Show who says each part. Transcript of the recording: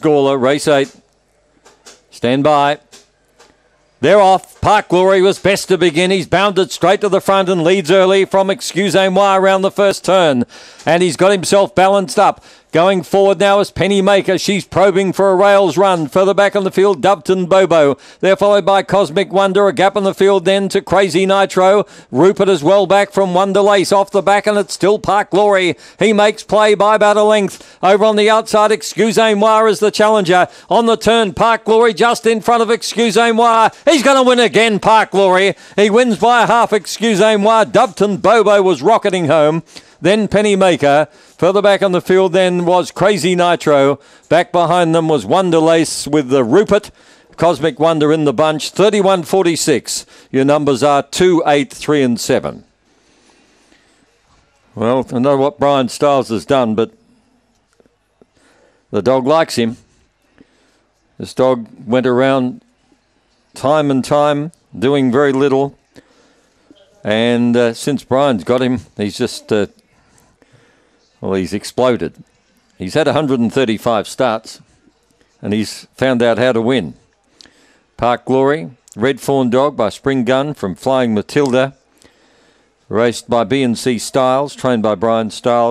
Speaker 1: Scorer, race eight. Stand by. They're off. Park Glory was best to begin. He's bounded straight to the front and leads early from Excusez-moi around the first turn. And he's got himself balanced up. Going forward now is Penny Maker. She's probing for a rails run. Further back on the field, Doveton Bobo. They're followed by Cosmic Wonder. A gap in the field then to Crazy Nitro. Rupert is well back from Wonder Lace off the back, and it's still Park Glory. He makes play by about a length. Over on the outside, Excusez-moi is the challenger. On the turn, Park Glory just in front of Excusez-moi. He's going to win again, Park Glory. He wins by a half, Excusez-moi. Doveton Bobo was rocketing home then Penny Maker. Further back on the field then was Crazy Nitro. Back behind them was Wonder Lace with the Rupert. Cosmic Wonder in the bunch. 31.46. Your numbers are 2, 8, 3 and 7. Well, I know what Brian Styles has done, but the dog likes him. This dog went around time and time, doing very little. And uh, since Brian's got him, he's just uh, well, he's exploded. He's had 135 starts and he's found out how to win. Park Glory, Red Fawn Dog by Spring Gun from Flying Matilda, raced by B&C Styles, trained by Brian Styles.